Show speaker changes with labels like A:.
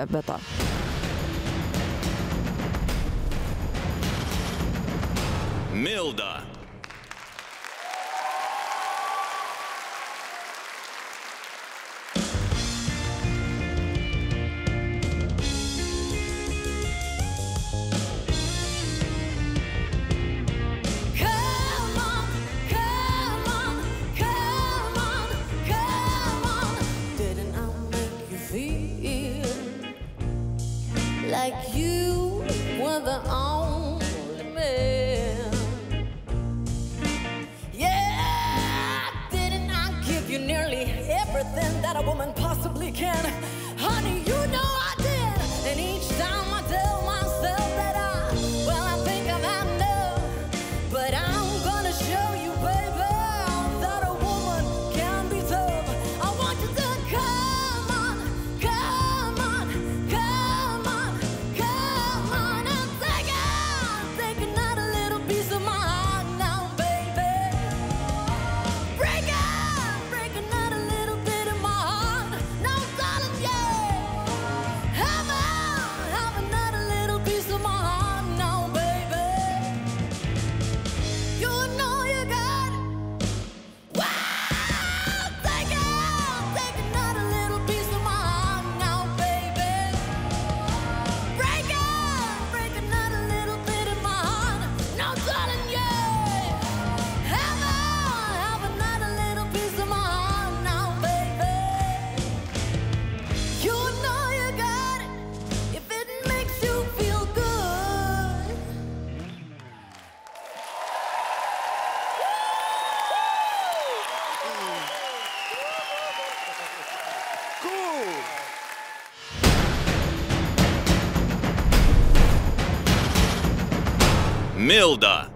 A: reikia be to
B: milda.
C: like you were the only man. Yeah, didn't I give you nearly everything that a woman possibly can?
B: Milda.